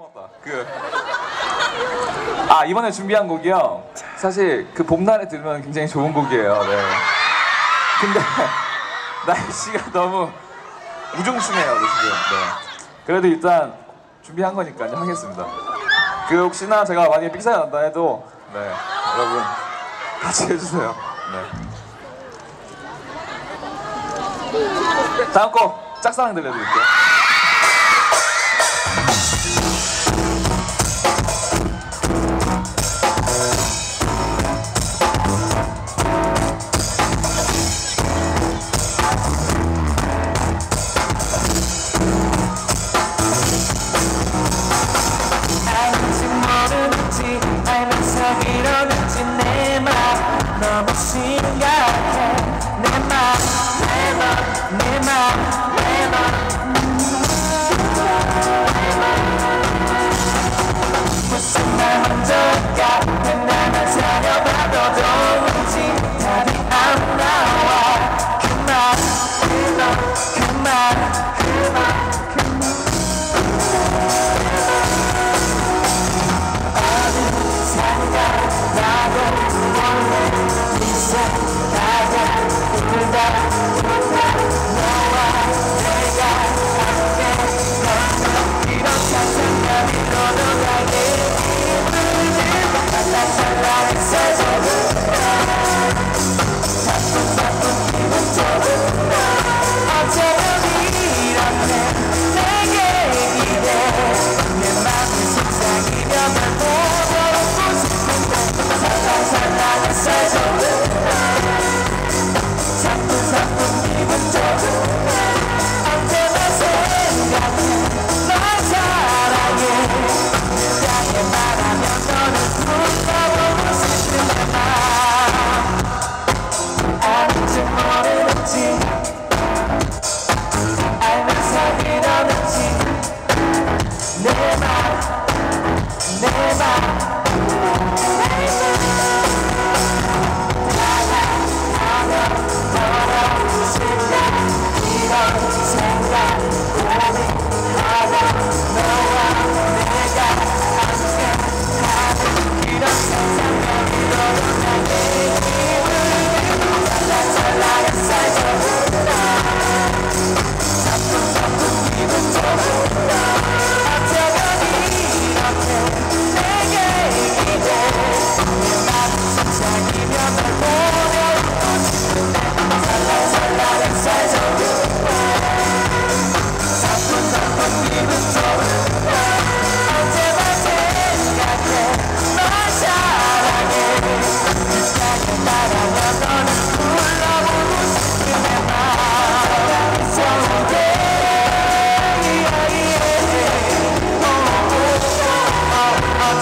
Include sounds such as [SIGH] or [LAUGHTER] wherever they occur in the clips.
까먹었다. 그. 아, 이번에 준비한 곡이요. 사실 그 봄날에 들으면 굉장히 좋은 곡이에요. 네. 근데 [LAUGHS] 날씨가 너무 우중충해요, 지금. 네. 그래도 일단 준비한 거니까요. 하겠습니다. 그 혹시나 제가 만약에 삑사리 난다 해도 네. 여러분 같이 해주세요. 네. 다음 곡 짝사랑 들려드릴게요. Never, never.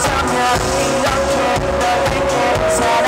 Sometimes I think I'm kidding, but I can't